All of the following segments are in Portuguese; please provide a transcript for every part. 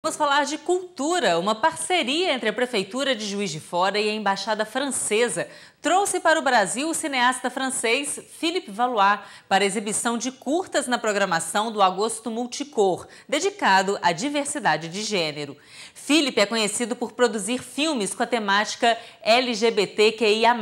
Vamos falar de cultura. Uma parceria entre a Prefeitura de Juiz de Fora e a Embaixada Francesa trouxe para o Brasil o cineasta francês Philippe Valois para exibição de curtas na programação do Agosto Multicor, dedicado à diversidade de gênero. Philippe é conhecido por produzir filmes com a temática LGBTQIA+.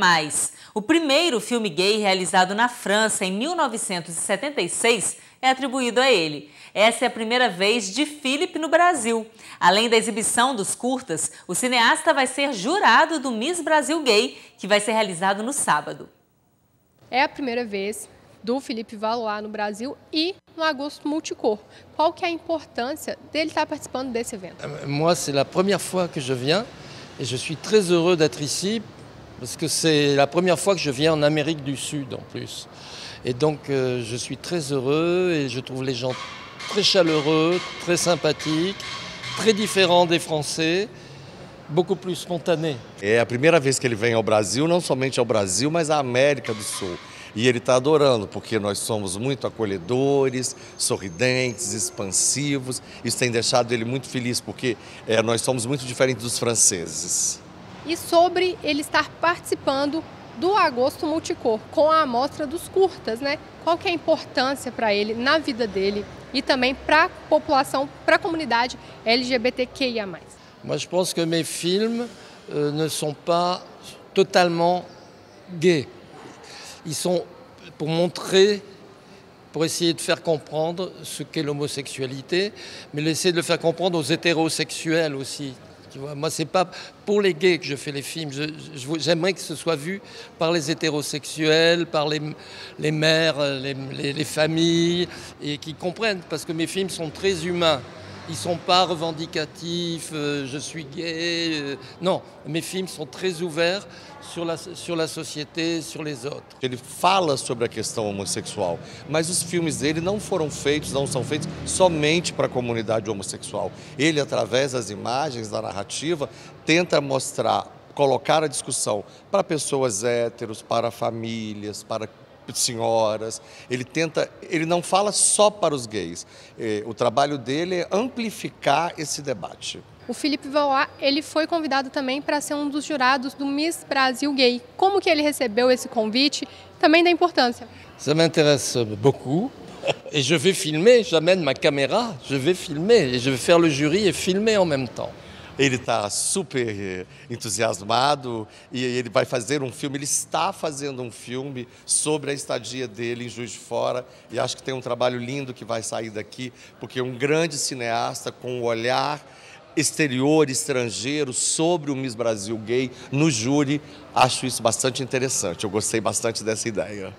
O primeiro filme gay realizado na França em 1976 é atribuído a ele. Essa é a primeira vez de Philip no Brasil. Além da exibição dos curtas, o cineasta vai ser jurado do Miss Brasil Gay, que vai ser realizado no sábado. É a primeira vez do Felipe Valois no Brasil e no Agosto Multicor. Qual que é a importância dele estar participando desse evento? Euh, moi, c'est la première fois que je viens et je suis très heureux d'être ici parce que c'est la première fois que je viens en Amérique du Sud en plus. Et donc euh, je suis très heureux et je trouve les gens très chaleureux, très sympathiques, très différents des Français. Beaucoup plus spontanés. É a primeira vez que ele vem ao Brasil, não somente ao Brasil, mas à América do Sul. E ele está adorando, porque nós somos muito acolhedores, sorridentes, expansivos. Isso tem deixado ele muito feliz, porque é, nós somos muito diferentes dos franceses. E sobre ele estar participando do Agosto Multicor, com a amostra dos curtas, né? Qual que é a importância para ele na vida dele e também para a população, para a comunidade LGBTQIA+. Je pense que mes films euh, ne sont pas totalement gays. Ils sont pour montrer, pour essayer de faire comprendre ce qu'est l'homosexualité, mais essayer de le faire comprendre aux hétérosexuels aussi, Tu vois, moi, pas pour les gays que je fais les films. J'aimerais que ce soit vu par les hétérosexuels, par les, mères, les, les, les familles, et qui comprennent, parce que mes films sont très humains. Ils ne sont pas revendicatifs, euh, je suis gay. Euh, non, mes films sont très ouverts sur la, sur la société, sur les autres. Ele fala sobre a questão homossexual, mas os filmes dele não foram feitos, não são feitos somente para a comunidade homossexual. Ele, através das imagens, da narrativa, tenta mostrar, colocar a discussão para pessoas héteros, para famílias, para senhoras. Ele tenta, ele não fala só para os gays. É, o trabalho dele é amplificar esse debate. O Felipe Valois, ele foi convidado também para ser um dos jurados do Miss Brasil Gay. Como que ele recebeu esse convite? Também da importância. Ça m'intéresse beaucoup. Et je vais filmer, j'amène ma caméra, je vais filmer, et je vais faire le jury et filmer en même temps. Ele está super eh, entusiasmado e ele vai fazer um filme. Ele está fazendo um filme sobre a estadia dele em Juiz de Fora e acho que tem um trabalho lindo que vai sair daqui, porque um grande cineasta com um olhar exterior, estrangeiro, sobre o Miss Brasil gay no júri. Acho isso bastante interessante. Eu gostei bastante dessa ideia.